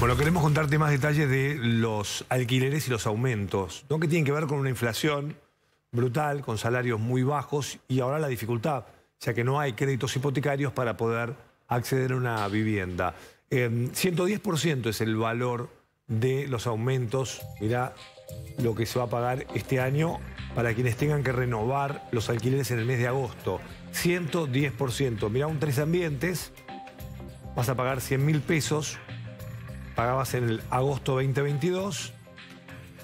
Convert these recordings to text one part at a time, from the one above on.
Bueno, queremos contarte más detalles de los alquileres y los aumentos, ¿no? que tienen que ver con una inflación brutal, con salarios muy bajos y ahora la dificultad, ya que no hay créditos hipotecarios para poder acceder a una vivienda. 110% es el valor de los aumentos, mirá lo que se va a pagar este año para quienes tengan que renovar los alquileres en el mes de agosto. 110%. Mirá, un tres ambientes, vas a pagar 100 mil pesos pagabas en el agosto 2022.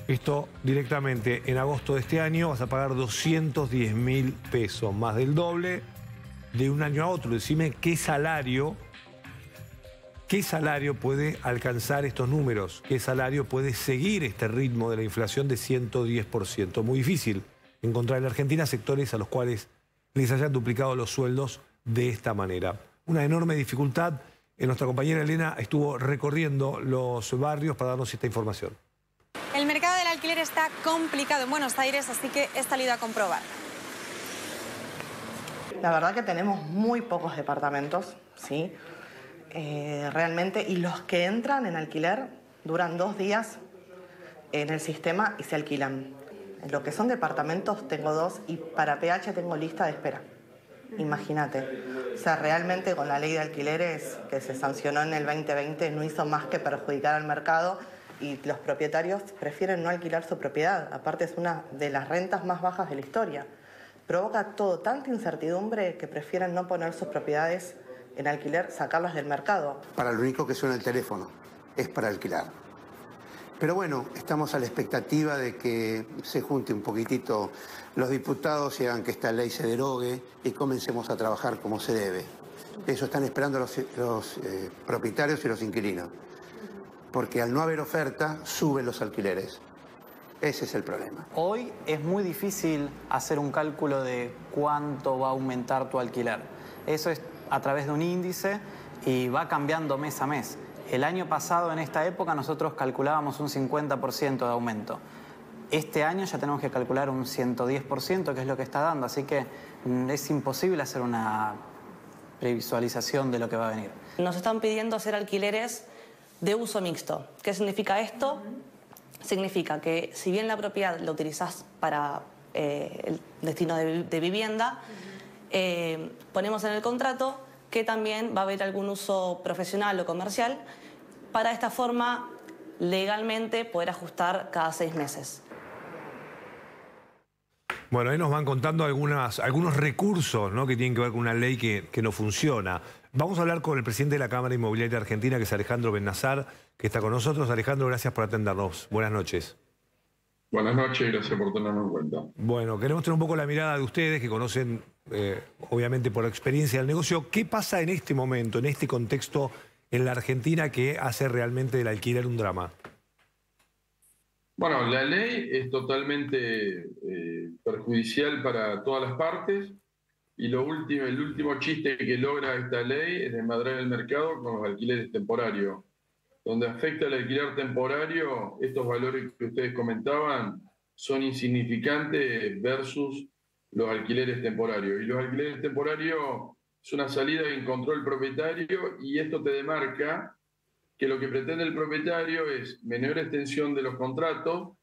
Esto directamente en agosto de este año vas a pagar 210 mil pesos, más del doble de un año a otro. Decime qué salario, qué salario puede alcanzar estos números, qué salario puede seguir este ritmo de la inflación de 110%. Muy difícil encontrar en Argentina sectores a los cuales les hayan duplicado los sueldos de esta manera. Una enorme dificultad nuestra compañera Elena estuvo recorriendo los barrios para darnos esta información. El mercado del alquiler está complicado en Buenos Aires, así que he salido a comprobar. La verdad que tenemos muy pocos departamentos, ¿sí? Eh, realmente, y los que entran en alquiler duran dos días en el sistema y se alquilan. En lo que son departamentos tengo dos y para PH tengo lista de espera. Imagínate. O sea, realmente con la ley de alquileres que se sancionó en el 2020 no hizo más que perjudicar al mercado y los propietarios prefieren no alquilar su propiedad. Aparte es una de las rentas más bajas de la historia. Provoca todo tanta incertidumbre que prefieren no poner sus propiedades en alquiler, sacarlas del mercado. Para lo único que suena el teléfono es para alquilar. Pero bueno, estamos a la expectativa de que se junte un poquitito los diputados y hagan que esta ley se derogue y comencemos a trabajar como se debe. Eso están esperando los, eh, propietarios y los inquilinos. Porque al no haber oferta, suben los alquileres. Ese es el problema. Hoy es muy difícil hacer un cálculo de cuánto va a aumentar tu alquiler. Eso es a través de un índice y va cambiando mes a mes. El año pasado, en esta época, nosotros calculábamos un 50% de aumento. Este año ya tenemos que calcular un 110%, que es lo que está dando, así que mm, es imposible hacer una previsualización de lo que va a venir. Nos están pidiendo hacer alquileres de uso mixto. ¿Qué significa esto? Significa que si bien la propiedad la utilizás para eh, el destino de, vivienda, eh, ponemos en el contrato que también va a haber algún uso profesional o comercial para esta forma legalmente poder ajustar cada seis meses. Bueno, ahí nos van contando algunas, algunos recursos ¿no? que tienen que ver con una ley que, no funciona. Vamos a hablar con el presidente de la Cámara Inmobiliaria Argentina, que es Alejandro Bennazar, que está con nosotros. Alejandro, gracias por atendernos. Buenas noches. Buenas noches, gracias por tenernos en cuenta. Bueno, queremos tener un poco la mirada de ustedes que conocen, eh, obviamente por experiencia del negocio. ¿Qué pasa en este momento, en este contexto en la Argentina que hace realmente del alquiler un drama? Bueno, la ley es totalmente eh, perjudicial para todas las partes y lo último, el último chiste que logra esta ley es desmadrar el mercado con los alquileres temporarios. Donde afecta el alquiler temporario, estos valores que ustedes comentaban son insignificantes versus los alquileres temporarios. Y los alquileres temporarios es una salida que encontró el propietario y esto te demarca que lo que pretende el propietario es menor extensión de los contratos,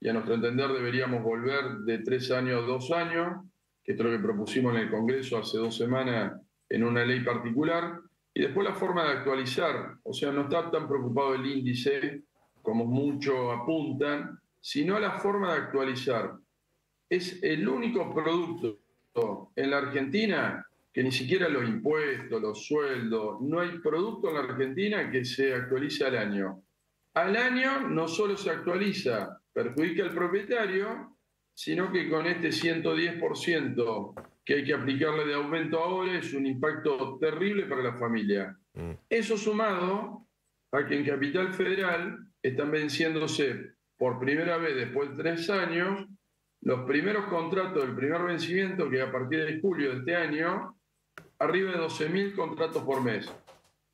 y a nuestro entender deberíamos volver de tres años a dos años, que es lo que propusimos en el Congreso hace dos semanas en una ley particular, y después la forma de actualizar, o sea, no está tan preocupado el índice como muchos apuntan, sino la forma de actualizar. Es el único producto en la Argentina que ni siquiera los impuestos, los sueldos, no hay producto en la Argentina que se actualice al año. Al año no solo se actualiza, perjudica al propietario, sino que con este 110% que hay que aplicarle de aumento ahora es un impacto terrible para la familia. Mm. Eso sumado a que en Capital Federal están venciéndose por primera vez después de tres años los primeros contratos del primer vencimiento, que a partir de julio de este año, arriba de 12.000 contratos por mes.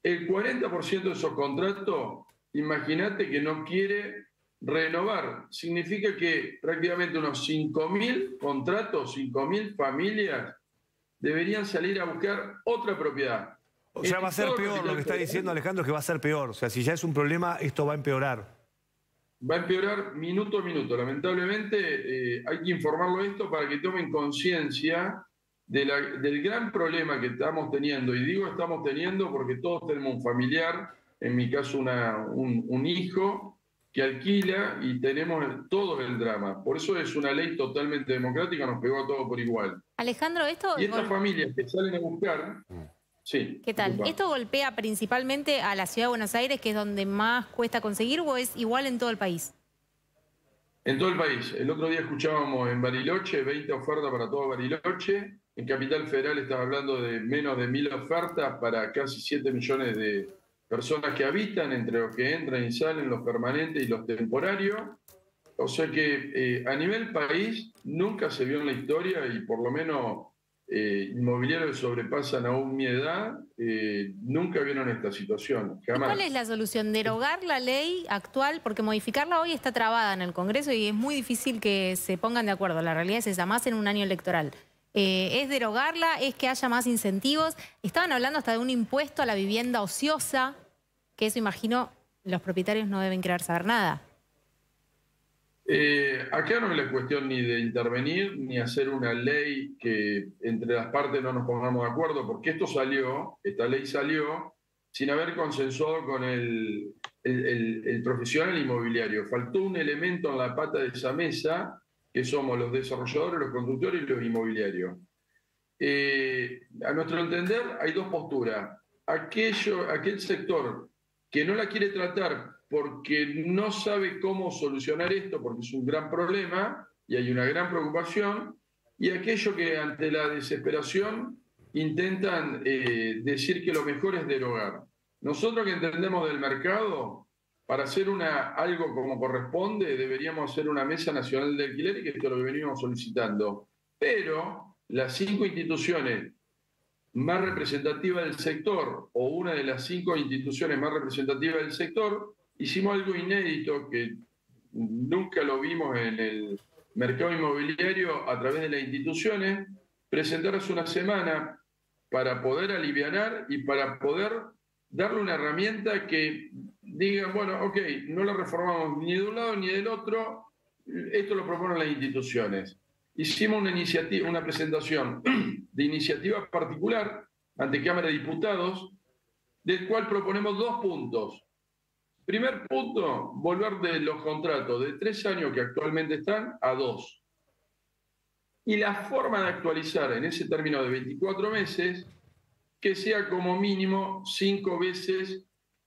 El 40% de esos contratos, imagínate que no quiere renovar. Significa que prácticamente unos 5.000 contratos, 5.000 familias deberían salir a buscar otra propiedad. O sea, va a ser peor, lo que está diciendo Alejandro es que va a ser peor. O sea, si ya es un problema, esto va a empeorar. Va a empeorar minuto a minuto. Lamentablemente eh, hay que informarlo esto para que tomen conciencia de del gran problema que estamos teniendo. Y digo estamos teniendo porque todos tenemos un familiar, en mi caso una- un, un hijo, que alquila y tenemos todo el drama. Por eso es una ley totalmente democrática, nos pegó a todos por igual. Alejandro, esto... Y estas familias que salen a buscar... Sí. ¿Qué tal? disculpa. ¿Esto golpea principalmente a la ciudad de Buenos Aires, que es donde más cuesta conseguir, o es igual en todo el país? En todo el país. El otro día escuchábamos en Bariloche 20 ofertas para todo Bariloche. En Capital Federal estaba hablando de menos de mil ofertas para casi 7 millones de personas que habitan, entre los que entran y salen, los permanentes y los temporarios. O sea que eh, a nivel país nunca se vio en la historia y por lo menos eh, inmobiliarios sobrepasan aún mi edad, eh, nunca vieron esta situación. ¿Y Jamás. ¿Cuál es la solución? ¿Derogar la ley actual? Porque modificarla hoy está trabada en el Congreso y es muy difícil que se pongan de acuerdo. La realidad es esa, más en un año electoral. Eh, ¿Es derogarla? ¿Es que haya más incentivos? Estaban hablando hasta de un impuesto a la vivienda ociosa, que eso imagino los propietarios no deben querer saber nada. Eh, acá no es la cuestión ni de intervenir ni hacer una ley que entre las partes no nos pongamos de acuerdo, porque esto salió, esta ley salió sin haber consensuado con el, profesional inmobiliario. Faltó un elemento en la pata de esa mesa, que somos los desarrolladores, los constructores y los inmobiliarios. Eh, a nuestro entender hay dos posturas. Aquello, aquel sector que no la quiere tratar porque no sabe cómo solucionar esto, porque es un gran problema y hay una gran preocupación, y aquello que ante la desesperación intentan eh, decir que lo mejor es derogar. Nosotros que entendemos del mercado, para hacer una, algo como corresponde, deberíamos hacer una mesa nacional de alquiler y que esto es lo que venimos solicitando. Pero las cinco instituciones más representativas del sector o una de las cinco instituciones más representativas del sector, hicimos algo inédito que nunca lo vimos en el mercado inmobiliario a través de las instituciones, presentar hace una semana para poder aliviar y para poder darle una herramienta que digan, bueno, ok, no la reformamos ni de un lado ni del otro, esto lo proponen las instituciones. Hicimos una iniciativa, una presentación de iniciativa particular ante Cámara de Diputados, del cual proponemos dos puntos. Primer punto, volver de los contratos de tres años que actualmente están a dos. Y la forma de actualizar en ese término de 24 meses, que sea como mínimo cinco veces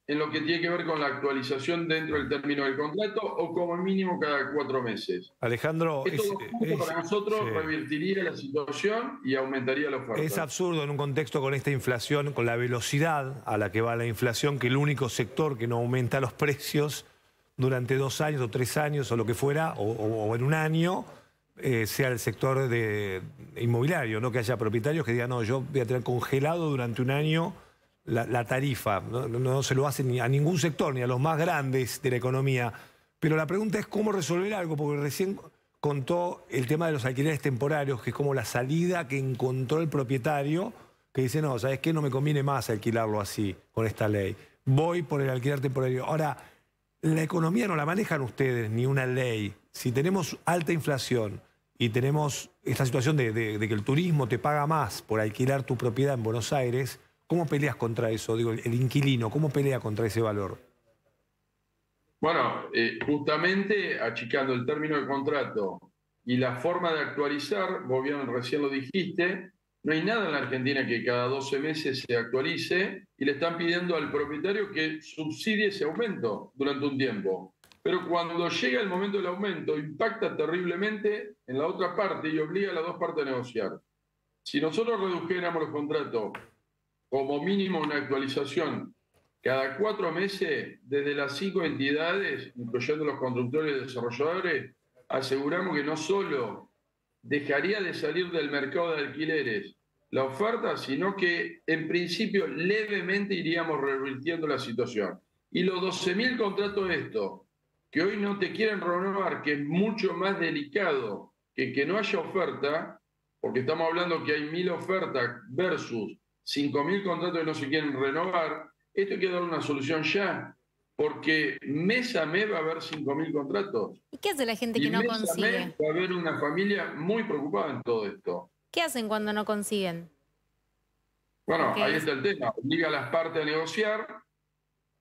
en lo que tiene que ver con la actualización dentro del término del contrato o como mínimo cada cuatro meses. Alejandro, Esto es, es- para nosotros sí. revertiría la situación y aumentaría la oferta. Es absurdo en un contexto con esta inflación, con la velocidad a la que va la inflación, que el único sector que no aumenta los precios durante dos años o tres años o lo que fuera, o, o- o en un año, eh, sea el sector de inmobiliario, no que haya propietarios que digan, no, yo voy a tener congelado durante un año la, tarifa. No, se lo hace ni a ningún sector, ni a los más grandes de la economía. Pero la pregunta es cómo resolver algo, porque recién contó el tema de los alquileres temporarios, que es como la salida que encontró el propietario, que dice, no, ¿sabes qué? No me conviene más alquilarlo así, con esta ley. Voy por el alquiler temporario. Ahora, la economía no la manejan ustedes, ni una ley. Si tenemos alta inflación y tenemos esta situación de que el turismo te paga más por alquilar tu propiedad en Buenos Aires, ¿cómo peleas contra eso? Digo, el inquilino, ¿cómo pelea contra ese valor? Bueno, eh, justamente achicando el término de contrato y la forma de actualizar, vos bien recién lo dijiste, no hay nada en la Argentina que cada 12 meses se actualice y le están pidiendo al propietario que subsidie ese aumento durante un tiempo. Pero cuando llega el momento del aumento, impacta terriblemente en la otra parte y obliga a las dos partes a negociar. Si nosotros redujéramos los contratos como mínimo una actualización cada cuatro meses, desde las cinco entidades, incluyendo los constructores y desarrolladores, aseguramos que no solo dejaría de salir del mercado de alquileres la oferta, sino que en principio levemente iríamos revirtiendo la situación. Y los 12.000 contratos estos, que hoy no te quieren renovar, que es mucho más delicado que que no haya oferta, porque estamos hablando que hay mil ofertas versus 5.000 contratos que no se quieren renovar, esto hay que dar una solución ya, porque mes a mes va a haber 5.000 contratos. ¿Y qué hace la gente que no mes a consigue? mes va a haber una familia muy preocupada en todo esto. ¿Qué hacen cuando no consiguen? Bueno, ahí está el tema. Obliga a las partes a negociar,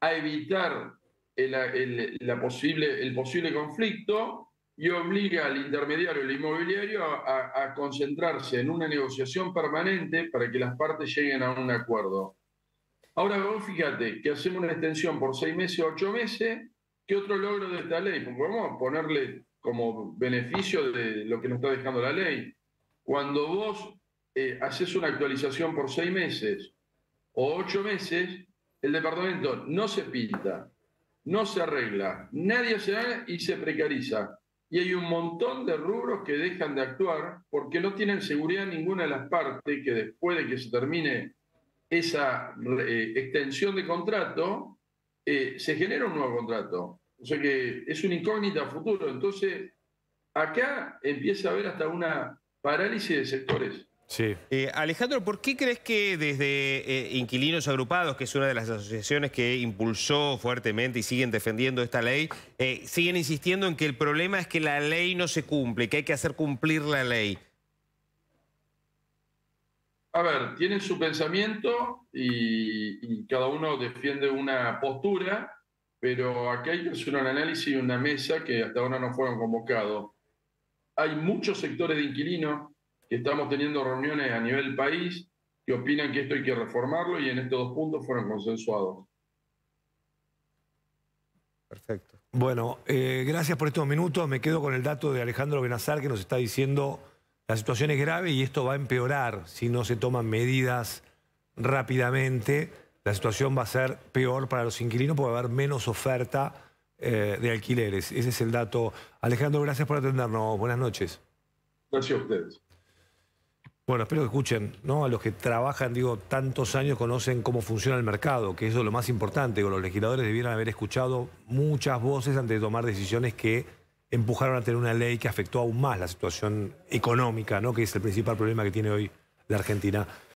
a evitar el, el- la posible, el posible conflicto y obliga al intermediario, el inmobiliario, a, concentrarse en una negociación permanente para que las partes lleguen a un acuerdo. Ahora vos fíjate que hacemos una extensión por seis meses o ocho meses, ¿qué otro logro de esta ley? A ponerle como beneficio de lo que nos está dejando la ley. Cuando vos eh, haces una actualización por seis meses o ocho meses, el departamento no se pinta, no se arregla, nadie se da y se precariza. Y hay un montón de rubros que dejan de actuar porque no tienen seguridad ninguna de las partes que después de que se termine esa eh, extensión de contrato, eh, se genera un nuevo contrato. O sea que es una incógnita a futuro. Entonces, acá empieza a haber hasta una parálisis de sectores. Sí. Eh, Alejandro, ¿por qué crees que desde eh, Inquilinos Agrupados, que es una de las asociaciones que impulsó fuertemente y siguen defendiendo esta ley, eh, siguen insistiendo en que el problema es que la ley no se cumple, que hay que hacer cumplir la ley? A ver, tienen su pensamiento y, y cada uno defiende una postura, pero acá hay que hacer un análisis y una mesa que hasta ahora no fueron convocados. Hay muchos sectores de inquilinos que estamos teniendo reuniones a nivel país que opinan que esto hay que reformarlo y en estos dos puntos fueron consensuados. Perfecto. Bueno, eh, gracias por estos minutos. Me quedo con el dato de Alejandro Benazar que nos está diciendo la situación es grave y esto va a empeorar si no se toman medidas rápidamente. La situación va a ser peor para los inquilinos porque va a haber menos oferta eh, de alquileres. Ese es el dato. Alejandro, gracias por atendernos. Buenas noches. Gracias a ustedes. Bueno, espero que escuchen, ¿no? A los que trabajan, digo, tantos años conocen cómo funciona el mercado, que eso es lo más importante. Los legisladores debieran haber escuchado muchas voces antes de tomar decisiones que empujaron a tener una ley que afectó aún más la situación económica, ¿no? Que es el principal problema que tiene hoy la Argentina.